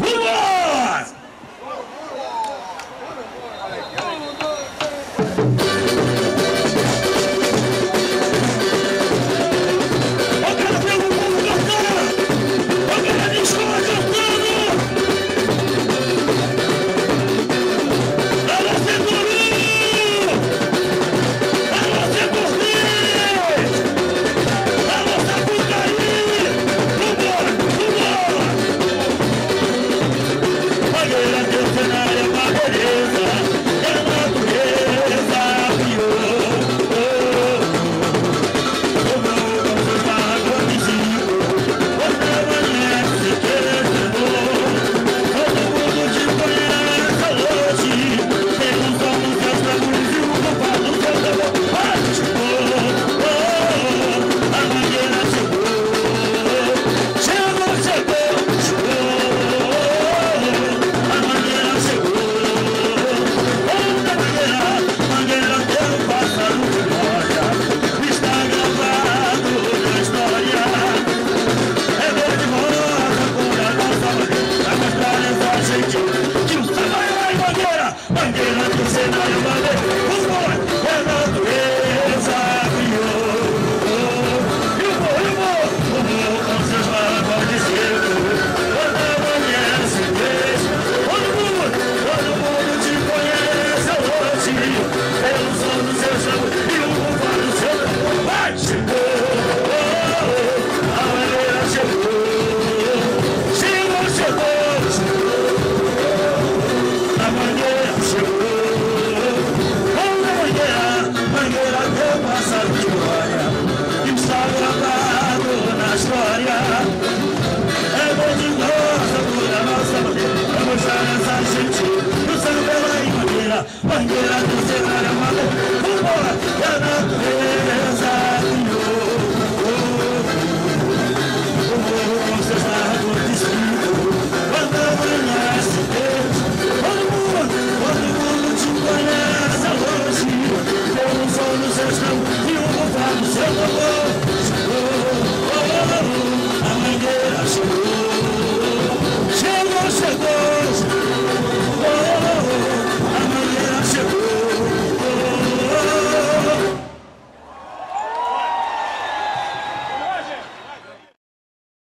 Whoa! Bandeira do Cenário